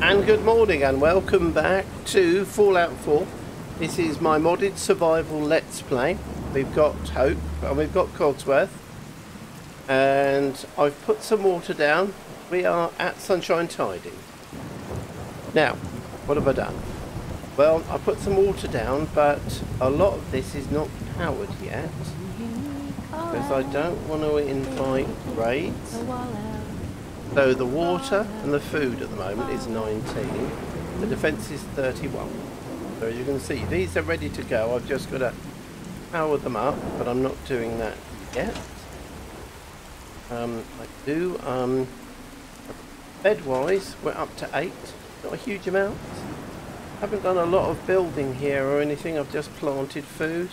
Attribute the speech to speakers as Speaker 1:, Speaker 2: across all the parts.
Speaker 1: and good morning and welcome back to Fallout 4. This is my modded survival let's play. We've got Hope and we've got Codsworth and I've put some water down. We are at Sunshine Tiding. Now, what have I done? Well, I put some water down but a lot of this is not powered yet because I don't want to invite raids. So the water and the food at the moment is 19. The defence is 31. So as you can see, these are ready to go. I've just got to power them up, but I'm not doing that yet. Um, I do. Um, Bed-wise, we're up to 8. Not a huge amount. Haven't done a lot of building here or anything. I've just planted food,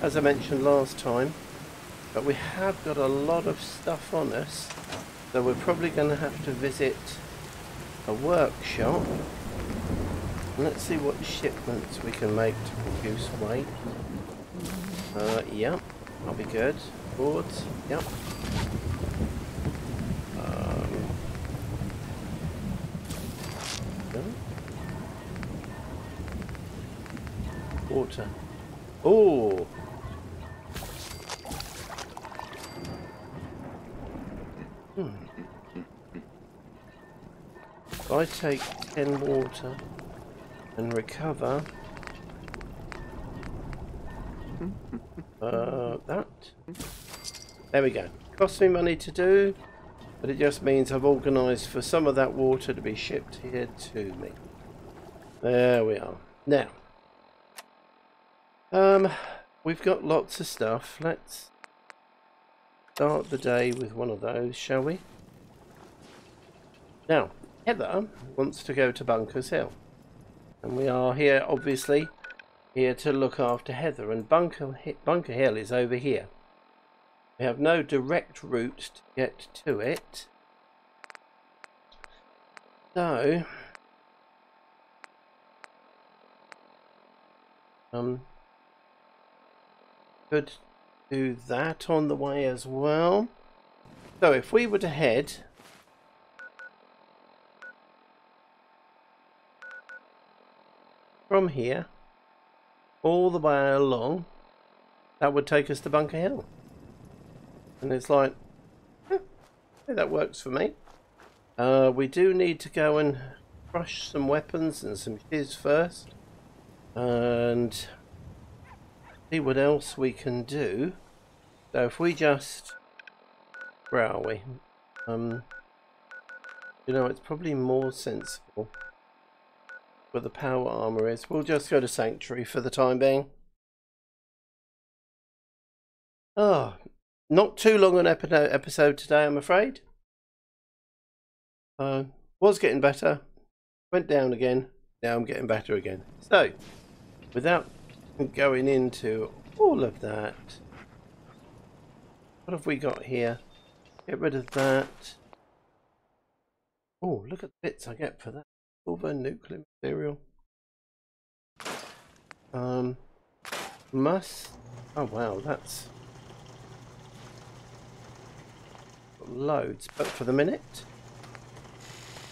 Speaker 1: as I mentioned last time. But we have got a lot of stuff on us so we're probably going to have to visit a workshop. Let's see what shipments we can make to produce weight. Uh, yep, that'll be good. Boards, yep. Um, Water. Oh, If I take 10 water and recover uh, that. There we go. Costs me money to do, but it just means I've organised for some of that water to be shipped here to me. There we are. Now, um, we've got lots of stuff. Let's start the day with one of those, shall we? Now, Heather wants to go to Bunkers Hill. And we are here, obviously, here to look after Heather. And Bunker, Bunker Hill is over here. We have no direct route to get to it. So, um, could do that on the way as well. So if we were to head from here all the way along that would take us to Bunker Hill. And it's like eh, that works for me. Uh, we do need to go and crush some weapons and some shiz first. And see what else we can do so if we just where are we um you know it's probably more sensible where the power armor is. We'll just go to Sanctuary for the time being. Ah, oh, not too long an episode today, I'm afraid. Uh, was getting better, went down again, now I'm getting better again. So, without going into all of that, what have we got here? Get rid of that. Oh, look at the bits I get for that. Silver nuclear material. Um, must. Oh wow, that's loads. But for the minute,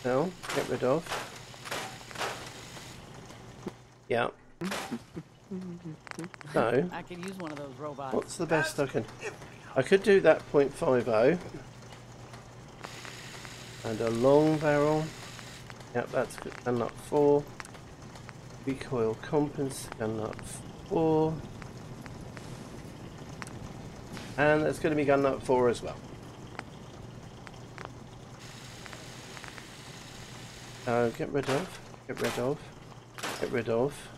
Speaker 1: no, get rid of. Yeah. So,
Speaker 2: I could use one of those robots.
Speaker 1: What's the best I can? I could do that .50 and a long barrel. Yep, that's good. Gun nut 4. Recoil gun nut 4. And that's going to be gun nut 4 as well. Uh, get rid of, get rid of, get rid of.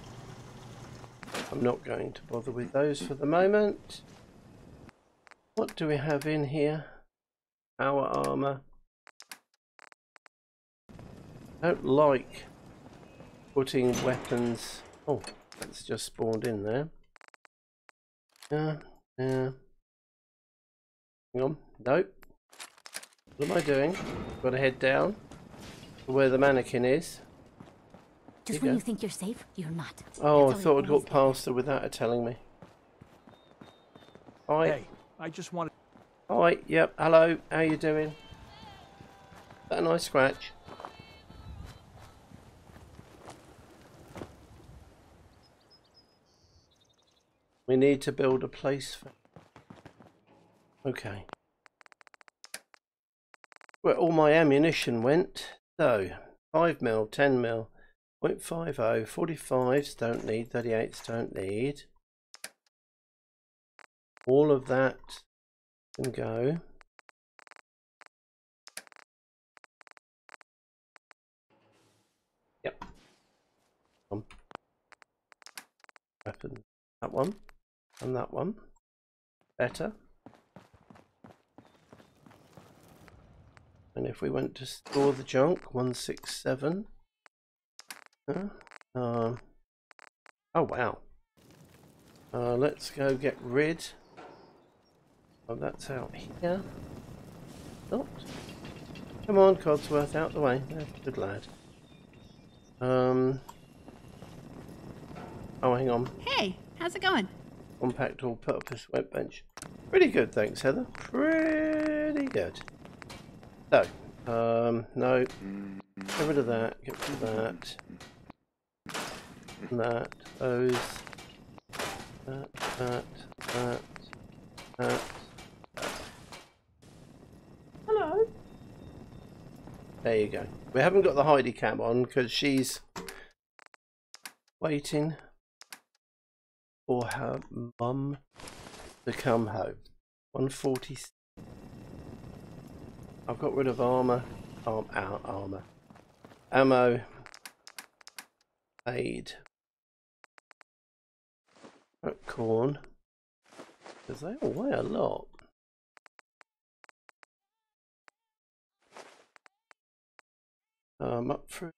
Speaker 1: I'm not going to bother with those for the moment. What do we have in here? Power armor. Don't like putting weapons... Oh, that's just spawned in there. Yeah, yeah. Hang on. Nope. What am I doing? Got to head down to where the mannequin is.
Speaker 3: Just when you think you're safe, you're not.
Speaker 1: Oh, I thought I'd got past her without her telling me. Hi.
Speaker 4: Hey, I just wanted.
Speaker 1: Hi. Yep. Hello. How you doing? That a nice scratch. We need to build a place for... Okay. Where all my ammunition went. So, 5 mil, 10 mil. 0.50, 45s don't need, 38s don't need. All of that can go. Yep. Um, weapon. That one. And that one. Better. And if we went to store the junk, 167. Huh? Um, oh, wow. Uh, let's go get rid. Oh, that's out here. Not. Come on, Codsworth, out the way. good lad. Um. Oh, hang on.
Speaker 2: Hey, how's it going?
Speaker 1: Compact all-purpose workbench. Pretty good, thanks, Heather. Pretty good. So, um, no. Get rid of that. Get rid of that. That. Those. That. That. That. That. Hello. There you go. We haven't got the Heidi cam on because she's waiting for her mum to come home. 140 I've got rid of armor, arm, armor, ammo, aid, corn, because they all weigh a lot. Um, up for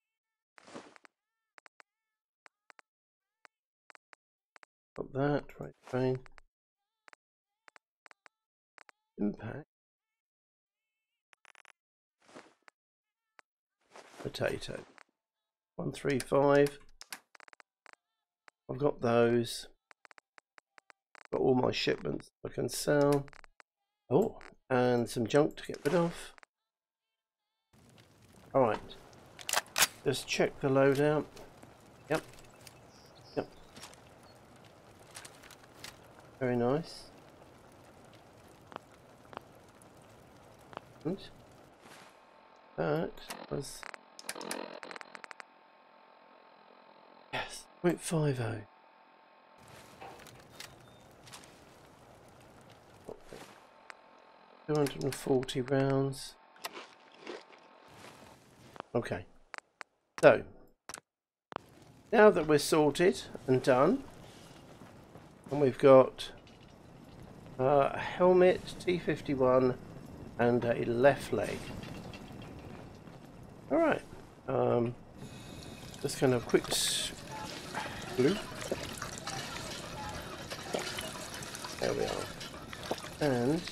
Speaker 1: got that right train impact potato. 135. I've got those. Got all my shipments I can sell. Oh, and some junk to get rid of. Alright. Just check the loadout. Yep. Yep. Very nice. And that was Yes, 0.50. Two hundred and forty rounds. Okay. So now that we're sorted and done, and we've got uh, a helmet, T51, and a left leg. All right. Um, just kind of quick blue. There we are. And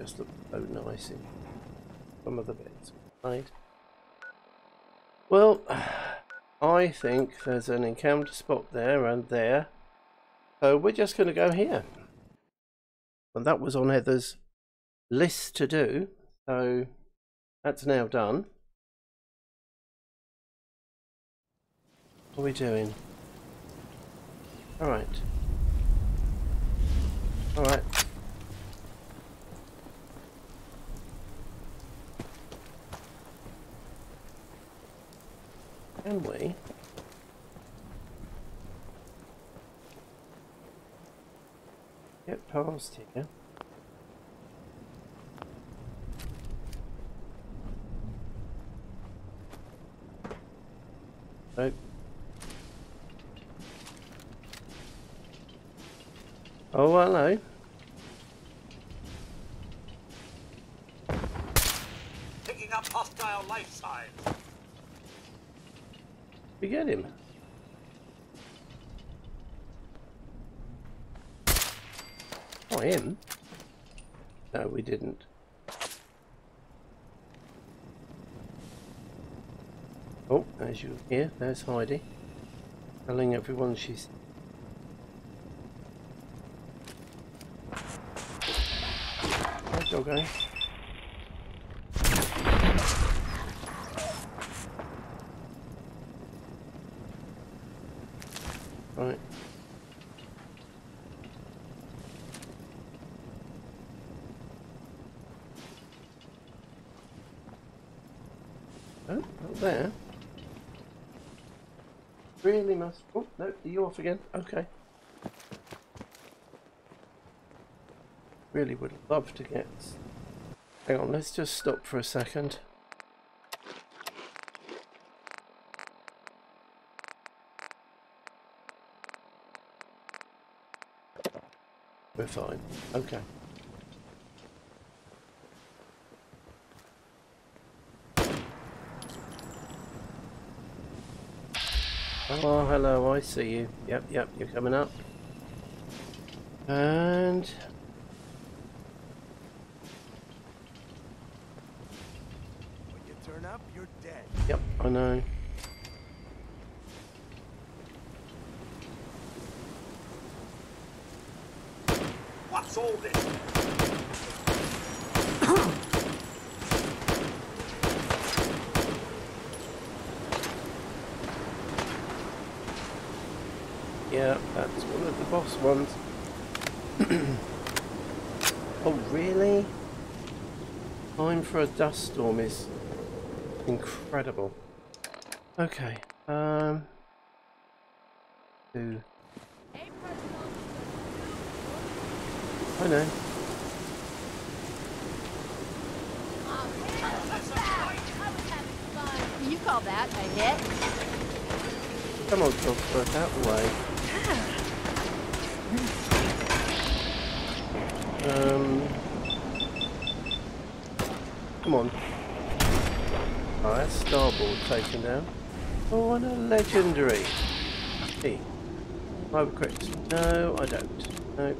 Speaker 1: just look so nice in some of the bits. Right. Well, I think there's an encounter spot there and there. So we're just going to go here. And that was on Heather's list to do. So that's now done. What are we doing? Alright. Alright. We? Get past here. Nope. Oh, hello.
Speaker 4: Picking up hostile life signs.
Speaker 1: We get him. Oh, him? No, we didn't. Oh, as you hear, there's Heidi. Telling everyone she's Okay. Right. Oh, not there. Really must. Oh, no, are you off again? Okay. Really would love to get. Hang on, let's just stop for a second. We're fine. Okay. Oh, hello, I see you. Yep, yep, you're coming up. And...
Speaker 4: When you turn up, you're dead.
Speaker 1: Yep, I know.
Speaker 4: What's all this?
Speaker 1: Yeah, that's one of the boss ones. oh, really? Time for a dust storm is incredible. Okay, um... Two. I know.
Speaker 2: You call that a hit?
Speaker 1: Come on, out the way. Um... Come on. Oh, that's starboard taken down. Oh, and a legendary. Hey. I crits. No, I don't. No.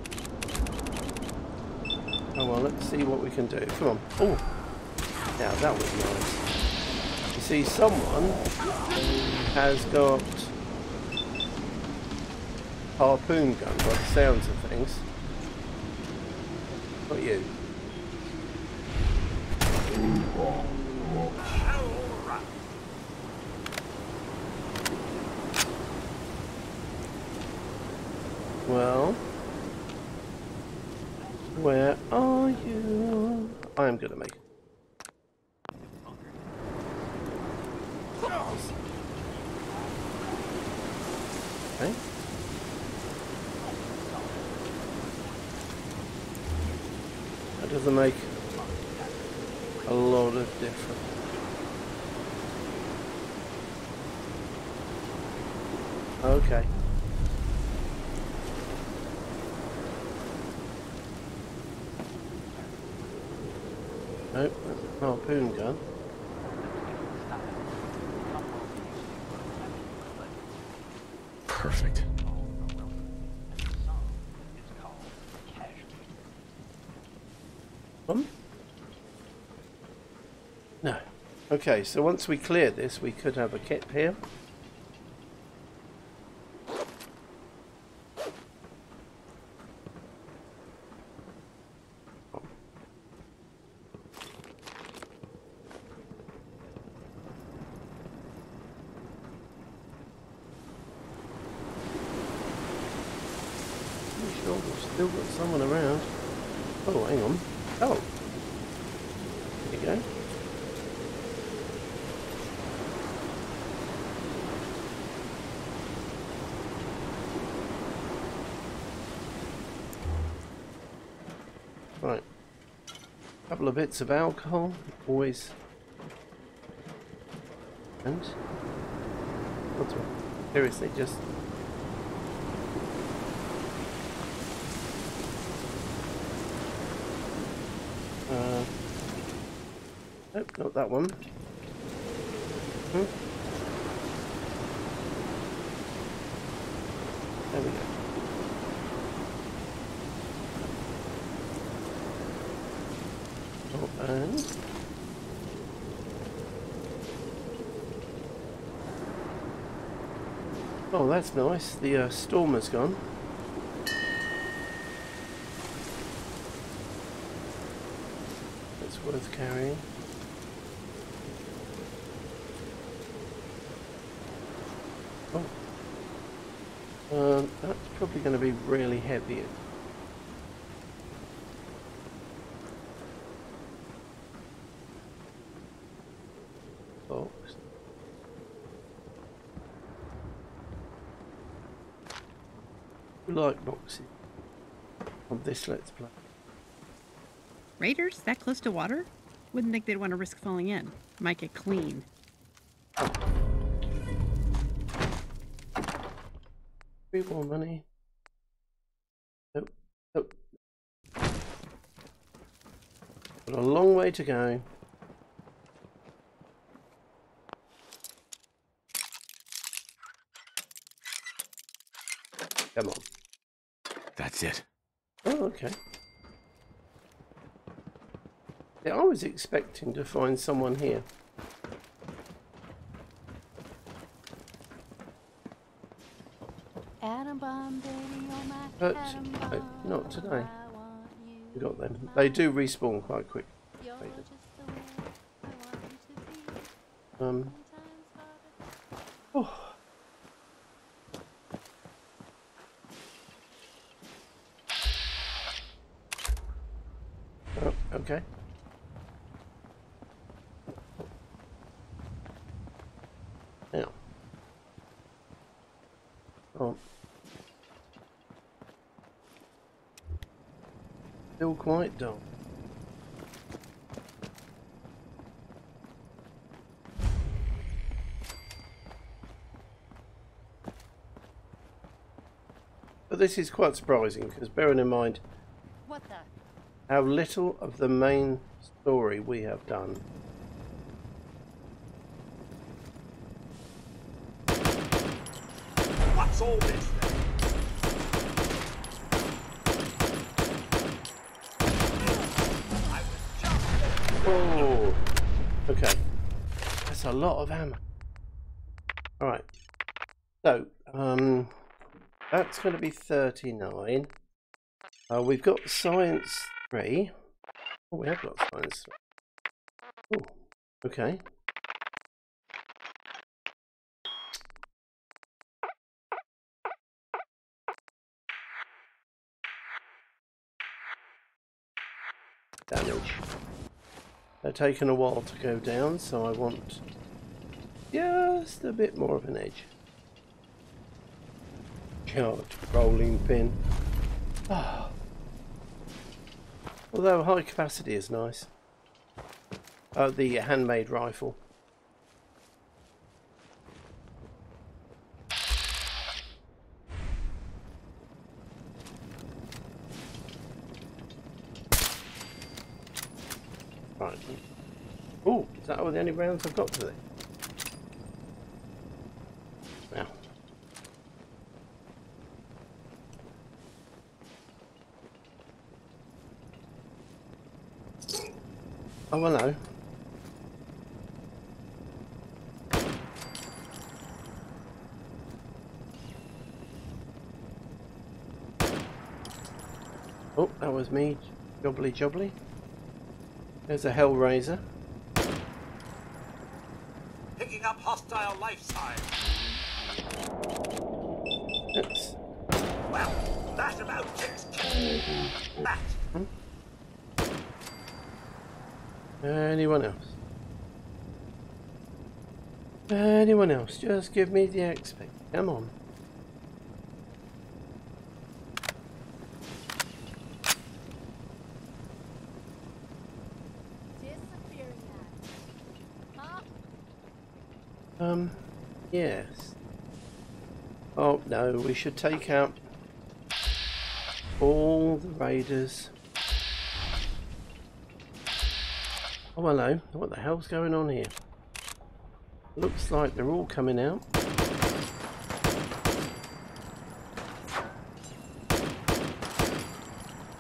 Speaker 1: Oh well, let's see what we can do. Come on. Oh! Now that was nice. You see, someone has got harpoon gun by the sounds of things. Not you.
Speaker 4: Hellrat.
Speaker 1: Well, where are you? I am gonna make. Okay. That doesn't make a lot of difference. Okay. Nope, that's a harpoon gun. Okay, so once we clear this, we could have a kit here. Pretty sure we've still got someone around. Oh, hang on. Oh. There you go. Right. Couple of bits of alcohol, always. And what's wrong? Seriously, just Uh, nope, not that one. Hmm. There we go. Oh, oh, that's nice. The uh, storm has gone. That's worth carrying. Oh. Um, that's probably going to be really heavy. Box. We like boxes on this Let's Play.
Speaker 5: Raiders that close to water? Wouldn't think they'd want to risk falling in. Might get clean.
Speaker 1: Three more money. Nope. Nope. Got a long way to go. Come on.
Speaker 6: That's it.
Speaker 1: Oh, okay. Yeah, I was expecting to find someone here.
Speaker 2: Atom bomb, baby, you're my
Speaker 1: But,
Speaker 2: atom
Speaker 1: uh, not today.
Speaker 2: I want you
Speaker 1: We got them. They do respawn quite quick.
Speaker 2: You're
Speaker 1: Wait.
Speaker 2: just the way I want you to be.
Speaker 1: Um,
Speaker 2: Sometimes harder.
Speaker 1: oh. Oh, okay. Now. Oh. Still quite dull. But this is quite surprising because bearing in mind
Speaker 2: What the?
Speaker 1: how little of the main story we have done.
Speaker 4: What's all this then? I was just
Speaker 1: Oh, okay. That's a lot of ammo. All right. So, um, that's going to be 39. Uh, we've got science 3. Oh, we have got science 3. Oh, okay. Damage. They're taking a while to go down, so I want just a bit more of an edge. God, rolling pin. Ah. Although high capacity is nice. Oh, the handmade rifle. Right. Oh, is that all the only rounds I've got today? Oh, hello. Oh, that was me, jobbly jobbly. There's a Hellraiser.
Speaker 4: picking up hostile life signs.
Speaker 1: That's
Speaker 4: Well, that about takes care that. Hmm?
Speaker 1: Anyone else? Anyone else? Just give me the XP. Come on. Um, yes. Oh no, we should take out all the raiders. Oh hello, what the hell's going on here? Looks like they're all coming out.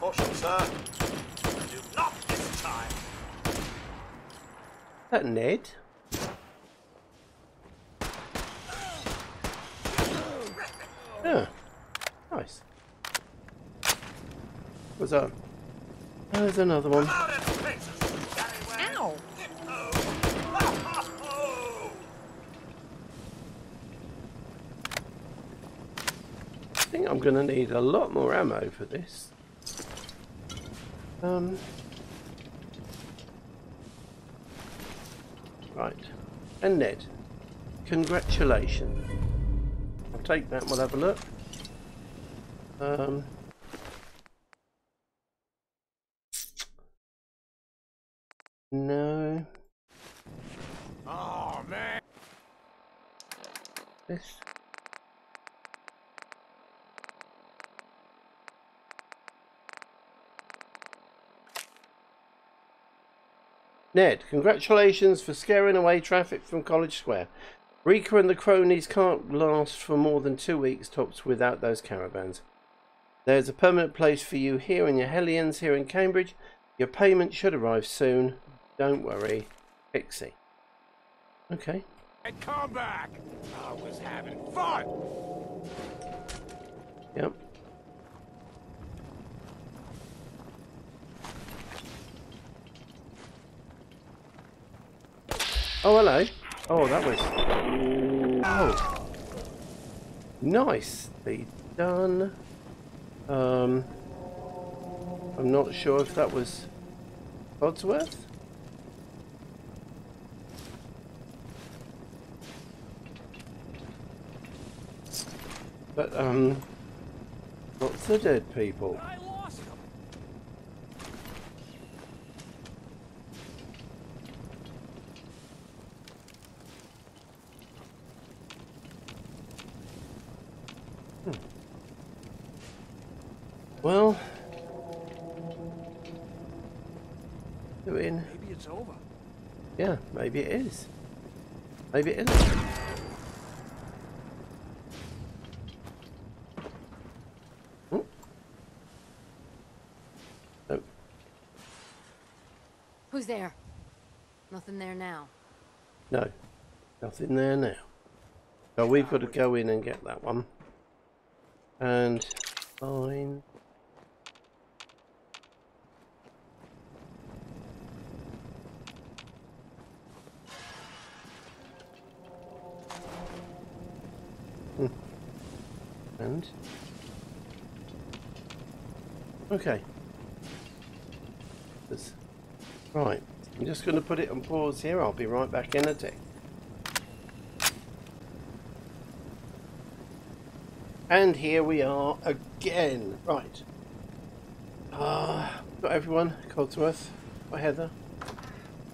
Speaker 4: Caution, sir. Do not this time.
Speaker 1: that Ned? Yeah, nice. What's that? There's another one.
Speaker 4: Out in faces, Scallywag.
Speaker 5: Ow!
Speaker 4: Oh.
Speaker 1: think I'm going to need a lot more ammo for this. Um. Right. And Ned, congratulations. I'll take that. We'll have a look. Um. No.
Speaker 6: Oh, man.
Speaker 1: This. Ned, congratulations for scaring away traffic from College Square. Rika and the cronies can't last for more than two weeks tops without those caravans. There's a permanent place for you here in your Hellions here in Cambridge. Your payment should arrive soon. Don't worry. Pixie. Okay.
Speaker 6: And come back. I was having fun.
Speaker 1: Yep. Oh, hello. Oh, that was... Oh. Nicely done. Um, I'm not sure if that was Codsworth. But, um, lots of dead people?
Speaker 6: I lost him.
Speaker 1: Well, doing,
Speaker 6: Maybe it's over.
Speaker 1: yeah, maybe it is. Maybe it isn't.
Speaker 3: Who's there? Nothing there now.
Speaker 1: no, nothing there now. So we've got to go in and get that one. And fine. Hmm. And okay. There's- Right, I'm just going to put it on pause here. I'll be right back in a tick. And here we are again. Right. Ah, got everyone. Codsworth. By Heather.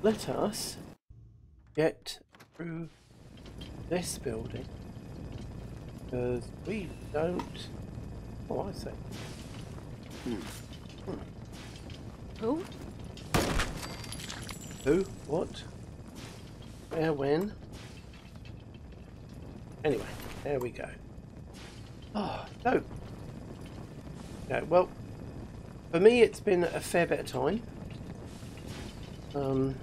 Speaker 1: Let us get through this building. Because we don't... Oh, I see.
Speaker 3: Who?
Speaker 1: Who? What? Where? When? Anyway, there we go. Oh, no. No, well, for me it's been a fair bit of time. Um,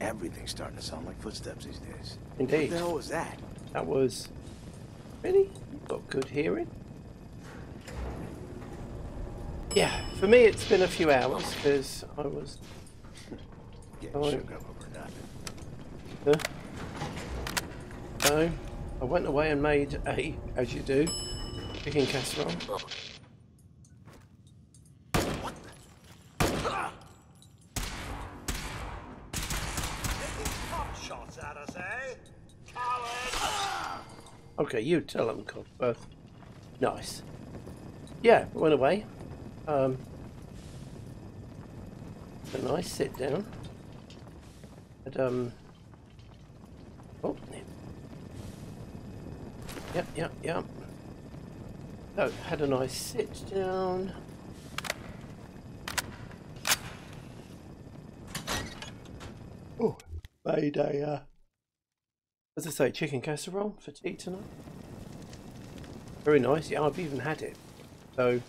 Speaker 7: Everything's starting to sound like footsteps these days.
Speaker 1: indeed.
Speaker 7: What the hell was that?
Speaker 1: That was... Really? You've got good hearing? Yeah, for me it's been a few hours because I was...
Speaker 7: Getting
Speaker 1: Oh,
Speaker 7: shook up over nothing.
Speaker 1: Huh? So, I went away and made a, as you do, chicken casserole.
Speaker 4: Taking pot shots at us? Coward!
Speaker 1: Okay, you tell them, Codsworth. Nice. Yeah, went away. Um, a nice sit down. And, um, oh, yep, yep, yep. So, had a nice sit down. Oh, made a, uh, as I say, chicken casserole for tea tonight. Very nice. Yeah, I've even had it. So.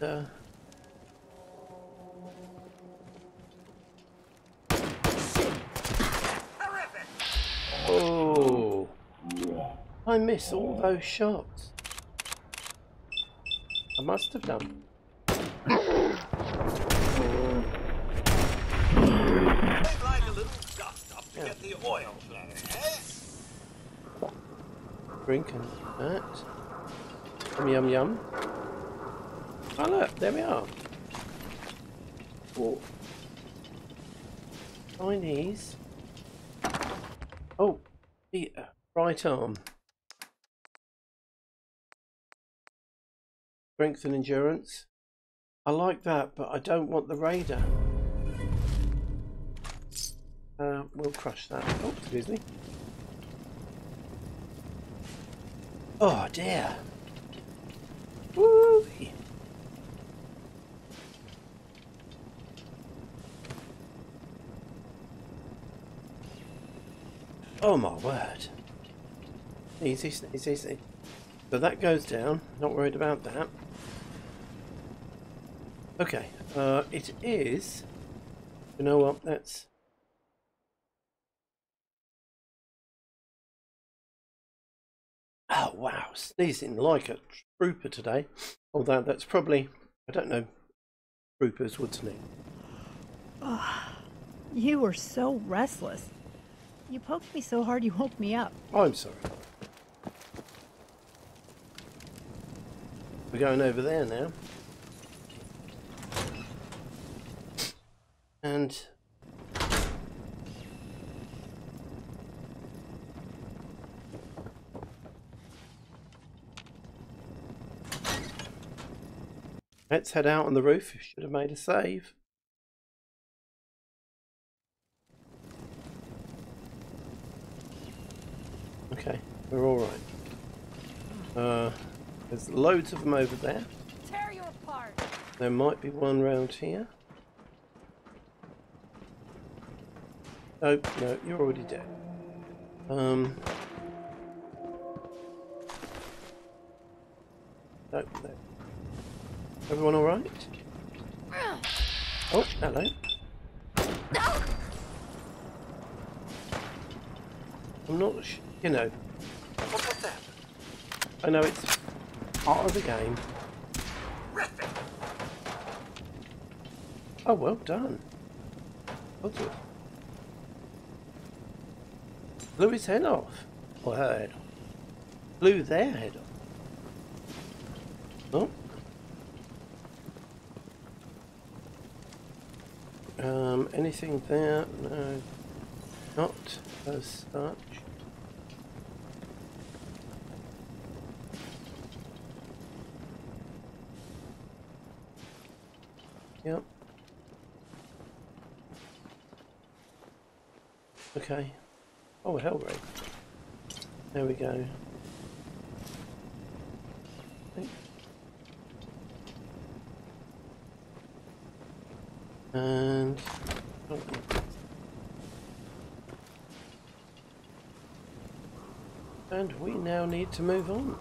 Speaker 1: Uh, oh. I miss all those shots. I must have done.
Speaker 4: They'd like a little dust up to get the oil flowing, eh?
Speaker 1: Drink and that. Yum yum yum. Oh look, there we are. Oh. Chinese. Oh, the uh, right arm. Strength and endurance. I like that, but I don't want the radar. Uh, we'll crush that. Oh, excuse me. Oh dear. Woo! Oh my word. Easy, easy, easy. So that goes down. Not worried about that. Okay. Uh, it is. You know what? That's. Oh wow, sneezing like a trooper today. Although that's probably, I don't know, troopers would sneeze.
Speaker 8: You were so restless. You poked me so hard you woke me up.
Speaker 1: I'm sorry. We're going over there now. And let's head out on the roof. Should have made a save. Okay, we're all right. Uh, there's loads of them over there.
Speaker 2: Tear you apart.
Speaker 1: There might be one round here. Oh, no, you're already dead. Um. No, no. Everyone all right? Oh, hello. I'm not, you know.
Speaker 4: What was that?
Speaker 1: I know it's part of the game.
Speaker 4: Terrific.
Speaker 1: Oh, well done. Well done. Blew his head off. Or her head off. Blew their head off. Oh. Um, anything there? No. Not as such. Yep. Okay. Oh, hell ray. There we go. And oh. and we now need to move on.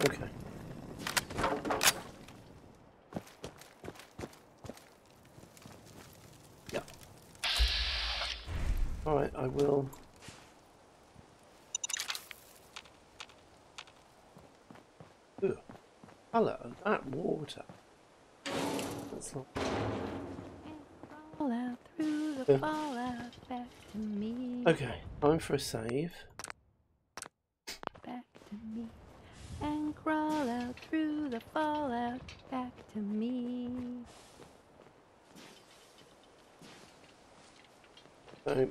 Speaker 1: Okay. Yeah. All right, I will. Ugh. Hello, that water. That's not.
Speaker 2: Fall out through
Speaker 1: Yeah.
Speaker 2: the fallout back to me.
Speaker 1: Okay, time for a save.
Speaker 2: Back to me. And crawl out through the fallout back to me.
Speaker 1: So,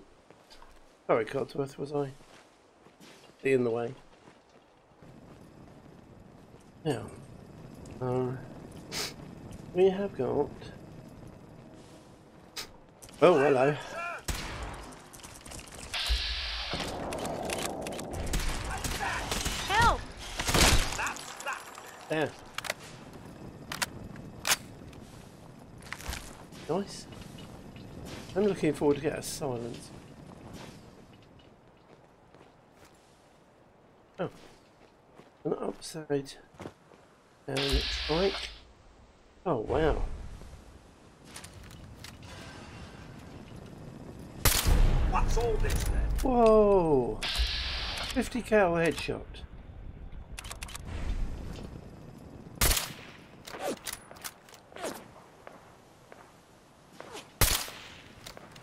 Speaker 1: sorry, Codsworth, was I be in the way? Now, um, we have got. Oh, hello.
Speaker 2: Help!
Speaker 1: There. Nice. I'm looking forward to get a silence. Oh. Upside. Down its. Oh wow.
Speaker 4: What's all this then?
Speaker 1: Whoa! 50 cal headshot.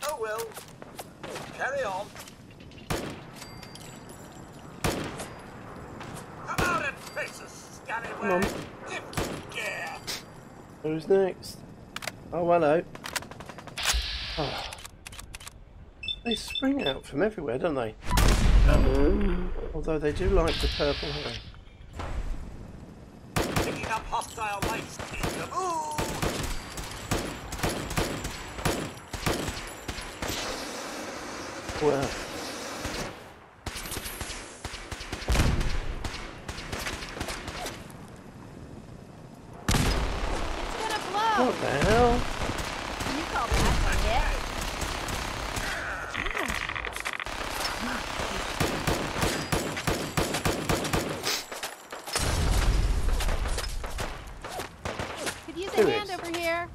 Speaker 4: Oh well. Carry on. Come out and face us, scallywag.
Speaker 1: Come on.
Speaker 4: If you dare.
Speaker 1: Who's next? Oh, hello. Oh. They spring out from everywhere, don't they? Although they do like the purple hair.
Speaker 4: Picking up hostile lights. Peekaboo!
Speaker 1: Well,
Speaker 2: It's gonna blow.
Speaker 1: what the hell?
Speaker 2: You call that a hit? Could use a
Speaker 1: Who
Speaker 2: hand
Speaker 1: is?
Speaker 2: over here.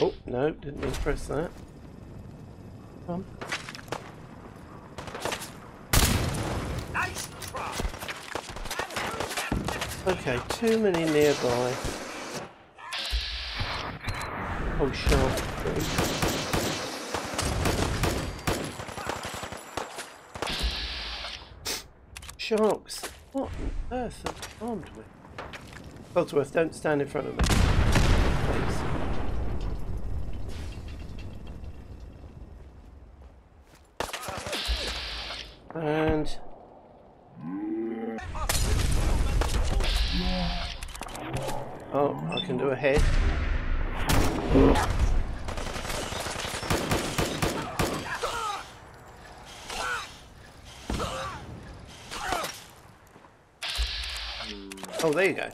Speaker 1: Oh, no, didn't mean to press that. Come
Speaker 4: Nice.
Speaker 1: Okay, too many nearby. Oh, sharp. Sharks. What on earth are they armed with? Codsworth, don't stand in front of me. Please. And oh, I can do a head. Oh, there you go.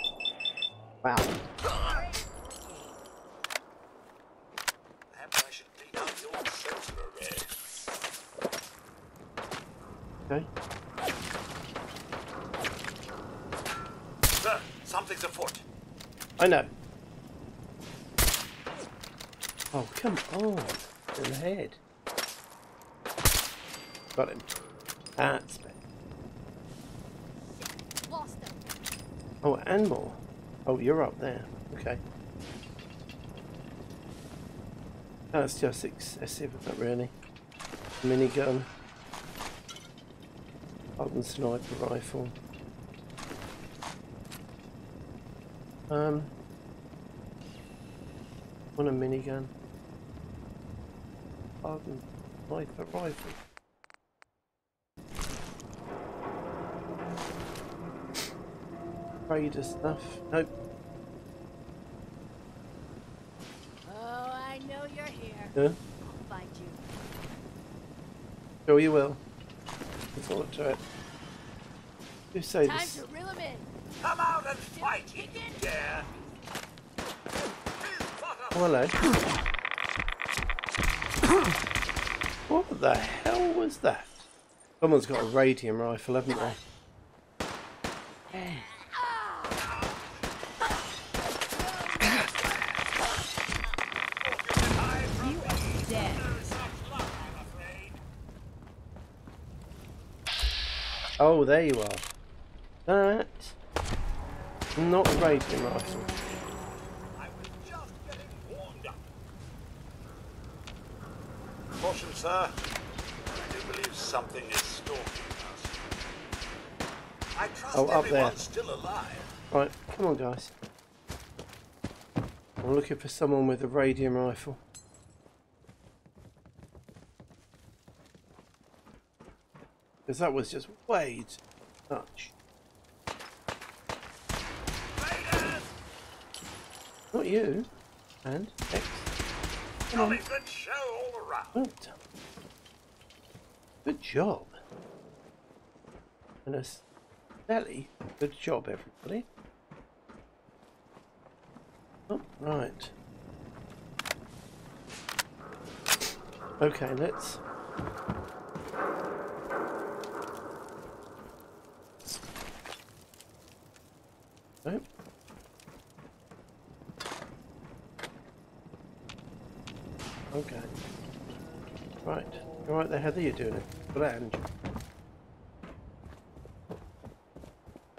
Speaker 1: Wow.
Speaker 4: Perhaps I should beat out the old sorcerer red.
Speaker 1: Okay.
Speaker 4: Sir, something's afoot.
Speaker 1: I know. Oh, come on. In the head. Got him. That's better.
Speaker 2: Lost him.
Speaker 1: Oh, and more. Oh, you're up there. Okay. That's just excessive, isn't really? Minigun. Modern sniper rifle. Um. Want a minigun? Hardened sniper rifle. Raider stuff. Nope.
Speaker 2: Oh, I know you're here.
Speaker 1: Yeah.
Speaker 2: I'll find you.
Speaker 1: Sure you will. Look forward to it. You say
Speaker 2: Time
Speaker 1: this.
Speaker 2: to reel him in.
Speaker 4: Come out and fight if you dare.
Speaker 1: Oh, hello. what the hell was that? Someone's got a radium rifle, haven't they? Oh, there you are. That. Not a radium rifle.
Speaker 4: I was just getting warmed up. Caution, sir. I do believe something is stalking us. I trust
Speaker 1: Oh, up there.
Speaker 4: still alive.
Speaker 1: Right, come on, guys. I'm looking for someone with a radium rifle. Because that was just way too much. Not you. And X.
Speaker 4: Jolly good show all around.
Speaker 1: Good job. And a belly. Good job, everybody. Oh, right. Okay, let's. Okay. Right. Right there, Heather, you're doing a grand.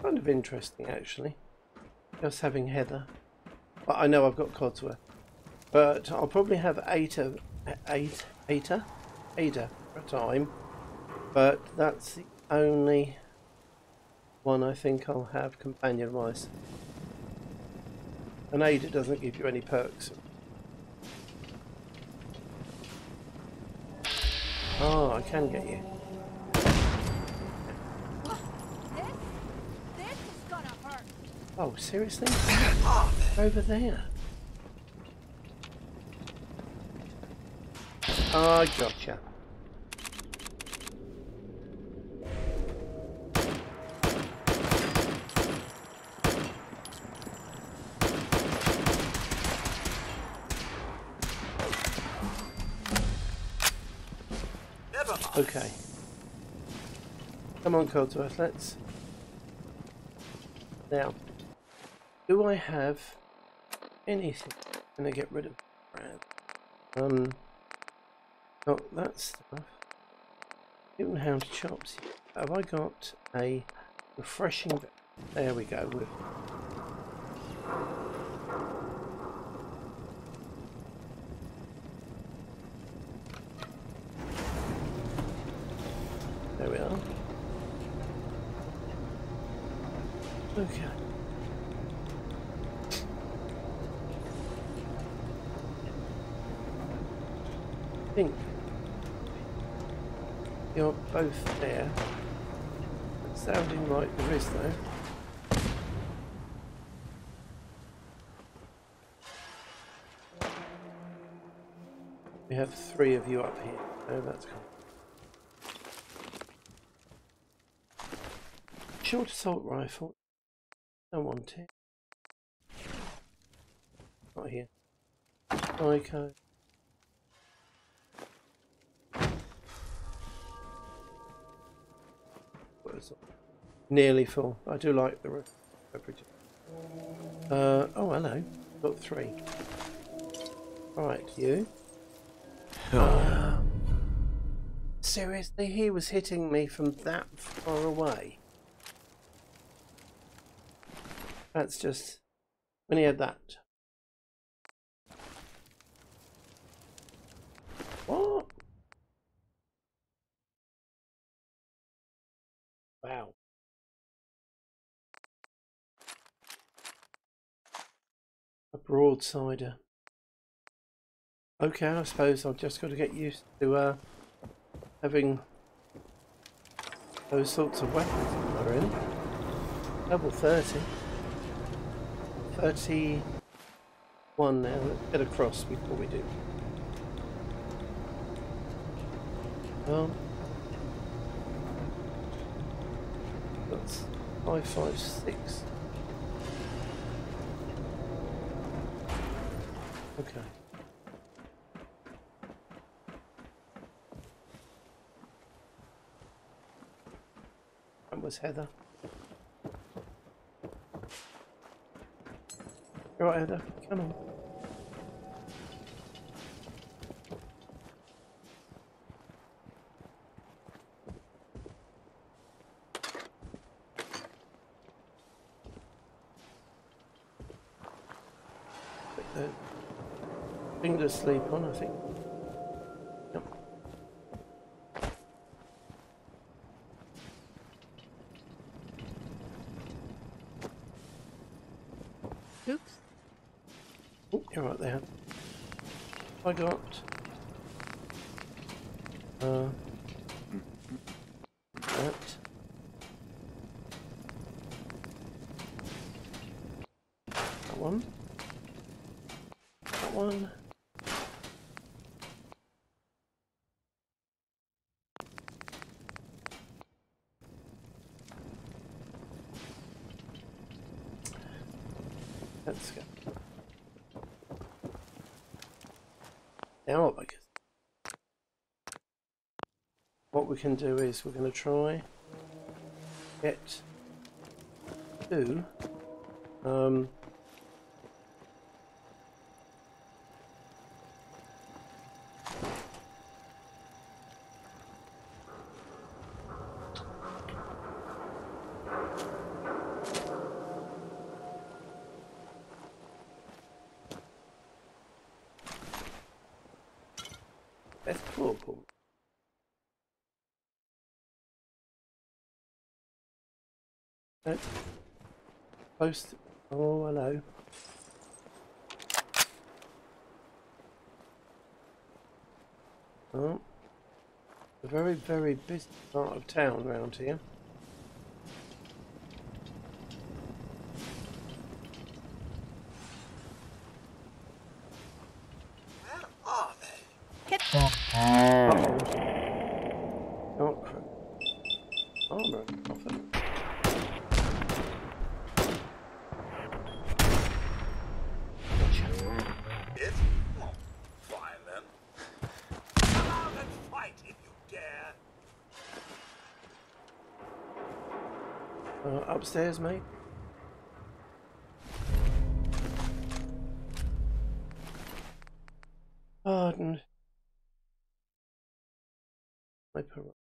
Speaker 1: Kind of interesting, actually. Just having Heather. But I know I've got Codsworth. But I'll probably have Ada, eight, Ada, Ada for a time. But that's the only one I think I'll have companion-wise. And Ada doesn't give you any perks. Oh, I can get you. Oh, seriously? Over there. I gotcha. Okay. Come on, Codsworth, let's. Now, do I have anything? i Can I get rid of? Um, got that stuff. Mutant Hound chops. Have I got a refreshing? There we go. With There we are. Okay. I think you're both there. It's sounding like there is though. We have three of you up here. Oh, that's cool. Short assault rifle. Don't want it. Not here. Psycho. What is it? Nearly full. I do like the beverage. Uh, oh, hello. Got three. Right, you. Uh, seriously, he was hitting me from that far away. That's just when he had that. What? Wow. A broadsider. Okay, I suppose I've just got to get used to uh, having those sorts of weapons. Really. Level 30. 31 now. Let's get across before we do. Um, that's 556. Okay. That was Heather. Right, Heather, come on. Thing to sleep on, I think. Yep.
Speaker 5: Oops.
Speaker 1: Oh, you're right there. I got. Uh. That. That one. That one. Let's go. Now, I guess. What can do is we're going to try get to um, That's cool, Post. Oh, hello. Oh. A very, very busy part of town round here.
Speaker 4: Where are they?
Speaker 8: Hit.
Speaker 1: Uh-oh. Oh, crap. Armor offer.
Speaker 4: It? Oh, fine then. Come out and fight if you dare.
Speaker 1: Uh, upstairs, mate. Pardon. Sniper. rifle.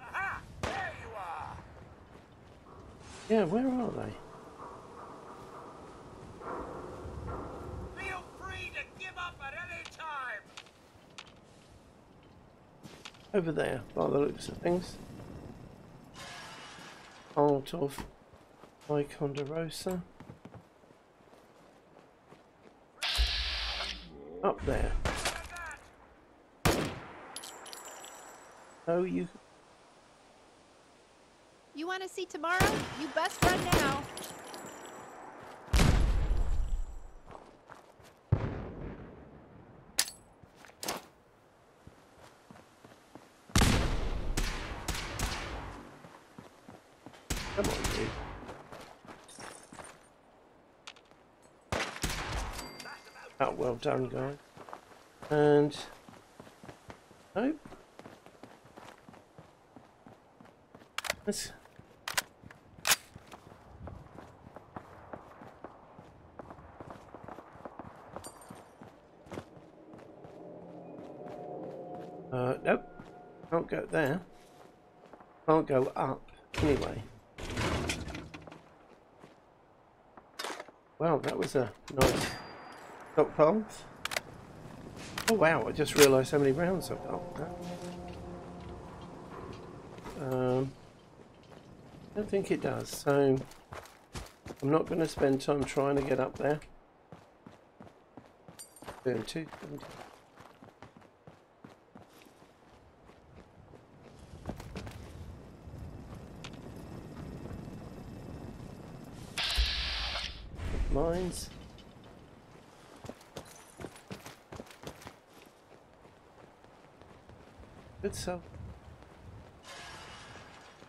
Speaker 4: Aha! There you are!
Speaker 1: Yeah, where are they?
Speaker 4: Feel free to give up at any time!
Speaker 1: Over there, by the looks of things. Part of Iconderosa. Up there. Oh, you.
Speaker 3: You want to see tomorrow? You best run now.
Speaker 1: Come on, dude. Oh, well done, guy. And. Nope. Let's. Uh, nope. Can't go there. Can't go up. Anyway. Wow, that was a nice Got problems? Oh wow, I just realised how many rounds I've got. Um, I don't think it does, so I'm not going to spend time trying to get up there. Boom two. Good stuff.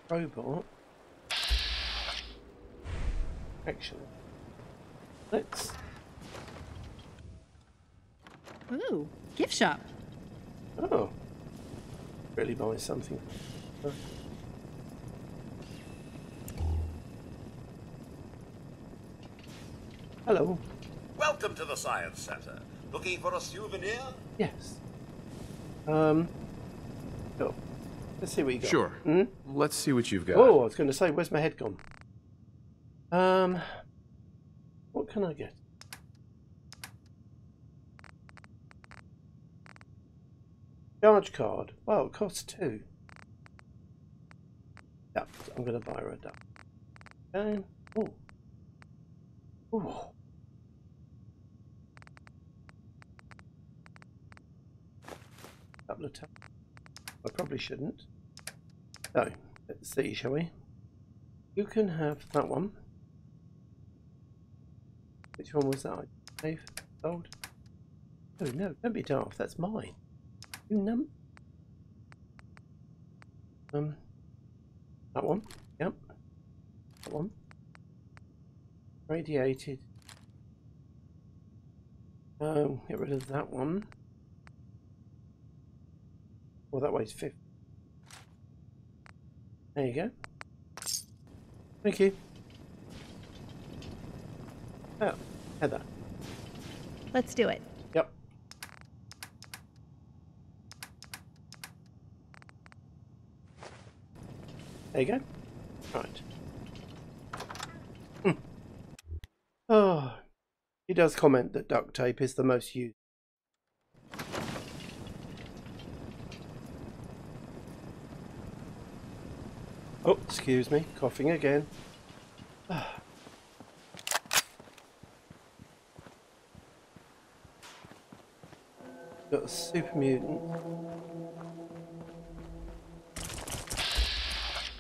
Speaker 1: Robot. Actually, let's.
Speaker 5: Ooh, gift shop.
Speaker 1: Oh, really buy something. Huh. Hello.
Speaker 4: Welcome to the Science Center. Looking for a souvenir?
Speaker 1: Yes. Um. Oh, let's see what you got.
Speaker 9: Sure.
Speaker 1: Hmm?
Speaker 9: Let's see what you've got.
Speaker 1: Oh, I was going to say, where's my head gone? Um, what can I get? Charge card. Well, it costs two. Yep, I'm going to buy her a duck. Okay. Oh. Oh. Couple of times. I probably shouldn't. So, let's see, shall we? You can have that one. Which one was that? Dave? Sold? Oh no, don't be daft, that's mine. You num... Um, That one. Yep. That one. Radiated. Oh, get rid of that one. Well, that weighs 50. There you go. Thank you. Oh, Heather.
Speaker 8: Let's do it.
Speaker 1: Yep. There you go. Right. Hmm. Oh, he does comment that duct tape is the most used. Oh, excuse me, coughing again. Got a super mutant.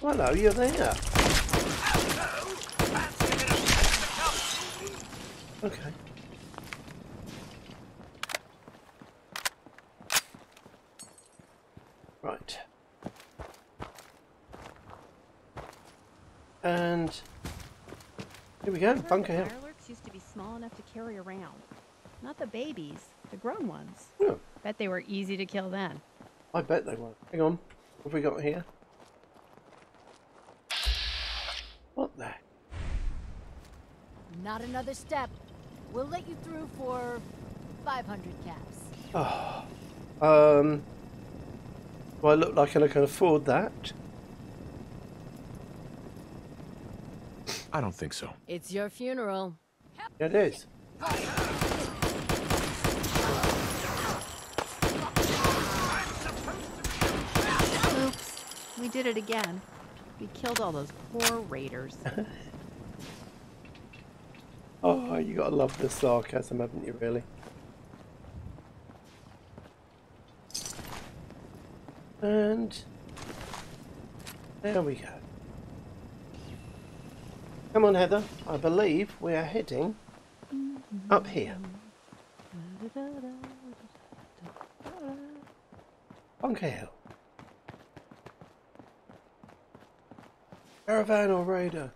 Speaker 1: Hello, you're there. Okay. Right. And here we go, bunker hill.
Speaker 8: Fireworks used to be small enough to carry around. Not the babies, the grown ones.
Speaker 1: Oh,
Speaker 8: Bet they were easy to kill then.
Speaker 1: I bet they were. Hang on, what have we got here? What the?
Speaker 3: Not another step. We'll let you through for 500 caps.
Speaker 1: Oh, um, do I look like I can afford that?
Speaker 9: I don't think so.
Speaker 3: It's your funeral.
Speaker 1: It is.
Speaker 5: Oops. We did it again. We killed all those poor raiders.
Speaker 1: Oh, you gotta love the sarcasm, haven't you, really? And there we go. Come on, Heather. I believe we are heading up here. Bunker Hill. Caravan or raider?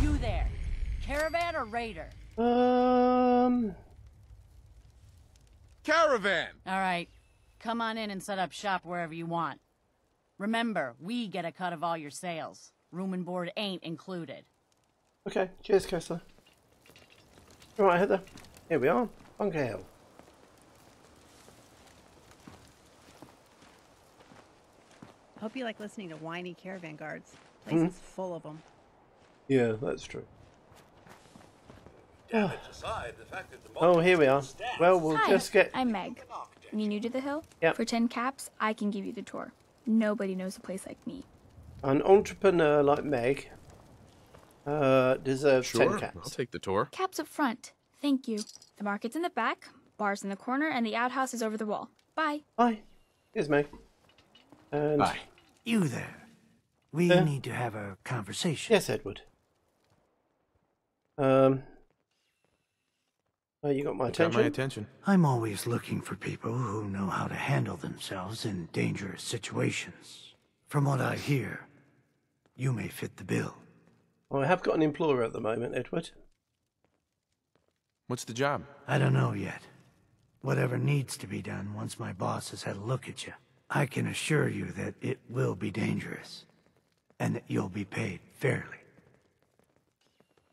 Speaker 3: You there. Caravan or raider?
Speaker 1: Um,
Speaker 6: Caravan!
Speaker 3: All right. Come on in and set up shop wherever you want. Remember, we get a cut of all your sales. Room and board ain't included.
Speaker 1: okay. Cheers, Kessler. All right, Heather. Here we are. Bunker Hill.
Speaker 5: Hope you like listening to whiny caravan guards. Place is hmm? full of them.
Speaker 1: Yeah, that's true. Oh,
Speaker 4: Damage aside, the fact that the
Speaker 1: oh here we are. Well, we'll
Speaker 10: Hi,
Speaker 1: just get.
Speaker 10: I'm Meg. You new to the hill?
Speaker 1: Yep.
Speaker 10: For 10 caps, I can give you the tour. Nobody knows a place like me.
Speaker 1: An entrepreneur like Meg uh, deserves
Speaker 9: Sure,
Speaker 1: 10 caps.
Speaker 9: I'll take the tour.
Speaker 10: Caps up front. Thank you. The market's in the back, bars in the corner, and the outhouse is over the wall. Bye.
Speaker 1: Bye. Here's Meg. And
Speaker 9: Bye.
Speaker 7: You there. We
Speaker 1: Yeah.
Speaker 7: need to have a conversation.
Speaker 1: yes, Edward. Um. Oh, you got my
Speaker 9: Got
Speaker 1: attention.
Speaker 9: my attention.
Speaker 7: I'm always looking for people who know how to handle themselves in dangerous situations. From what I hear, you may fit the bill.
Speaker 1: I have got an employer at the moment, Edward.
Speaker 9: What's the job?
Speaker 7: I don't know yet. Whatever needs to be done once my boss has had a look at you. I can assure you that it will be dangerous. And that you'll be paid fairly.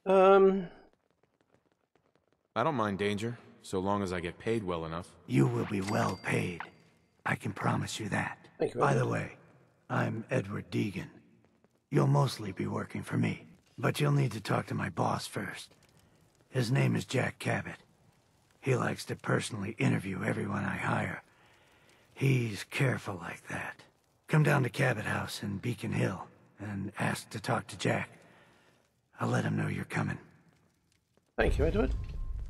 Speaker 1: Um.
Speaker 9: I don't mind danger, so long as I get paid well enough.
Speaker 7: You will be well paid. I can promise you that.
Speaker 1: Thank you,
Speaker 7: By the way, I'm Edward Deegan. You'll mostly be working for me, but you'll need to talk to my boss first. His name is Jack Cabot. He likes to personally interview everyone I hire. He's careful like that. Come down to Cabot House in Beacon Hill and ask to talk to Jack. I'll let him know you're coming.
Speaker 1: Thank you, Edward.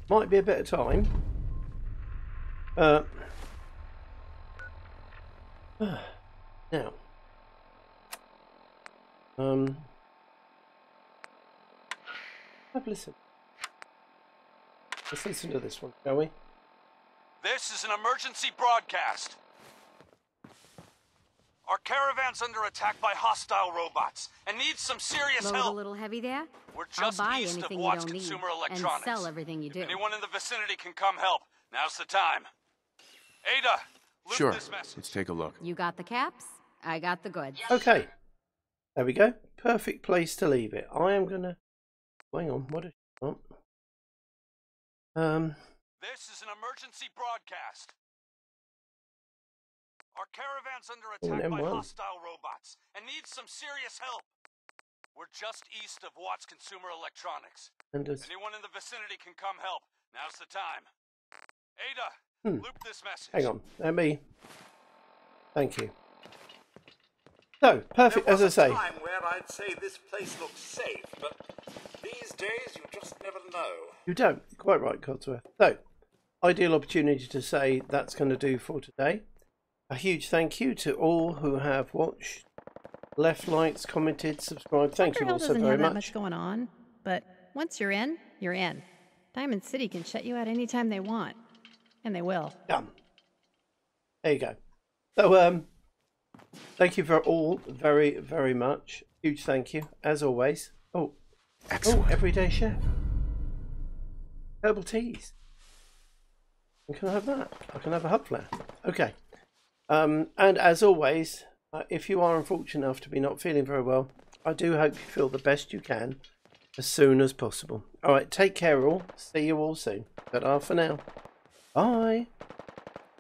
Speaker 1: Might be a bit of time. Uh. Now. Um. Have listen. Let's listen to this one, shall we?
Speaker 6: This is an emergency broadcast. Our caravan's under attack by hostile robots and needs some serious
Speaker 11: Load a
Speaker 6: help.
Speaker 11: little heavy there?
Speaker 6: We're
Speaker 11: I'll
Speaker 6: just
Speaker 11: buy
Speaker 6: east of
Speaker 11: anything you
Speaker 6: Watts
Speaker 11: don't need
Speaker 6: Consumer
Speaker 11: and sell everything you do.
Speaker 6: Anyone in the vicinity can come help. Now's the time. Ada, loop
Speaker 9: Sure.
Speaker 6: this message.
Speaker 9: Let's take a look.
Speaker 11: You got the caps, I got the goods.
Speaker 1: Okay. There we go. Perfect place to leave it. I am gonna. Hang on. What is? Oh. Um.
Speaker 6: This is an emergency broadcast. Our caravan's under attack by hostile robots and needs some serious help. We're just east of Watts Consumer Electronics.
Speaker 1: And
Speaker 6: Anyone in the vicinity can come help. Now's the time. Ada,
Speaker 1: Hmm.
Speaker 6: loop this message.
Speaker 1: hang on. Let me. Thank you. So perfect
Speaker 4: there
Speaker 1: as
Speaker 4: was
Speaker 1: I
Speaker 4: a
Speaker 1: say.
Speaker 4: time where I'd say this place looks safe, but these days you just never know.
Speaker 1: You don't. Quite right, Codsworth. So, ideal opportunity to say that's going to do for today. A huge thank you to all who have watched, left likes, commented, subscribed. Thank
Speaker 8: Bunker
Speaker 1: you
Speaker 8: Hill
Speaker 1: all so
Speaker 8: doesn't
Speaker 1: very
Speaker 8: have that
Speaker 1: much.
Speaker 8: much going on, but once you're in, you're in. Diamond City can shut you out anytime they want, and they will.
Speaker 1: Done. There you go. So, um, thank you for all very, very much. Huge thank you, as always. Oh,
Speaker 9: Excellent.
Speaker 1: oh, everyday chef. Herbal teas. I can I have that. I can have a Hubflower. Okay. Um, and as always, uh, if you are unfortunate enough to be not feeling very well, I do hope you feel the best you can as soon as possible. All right, take care all. See you all soon. But for now. Bye.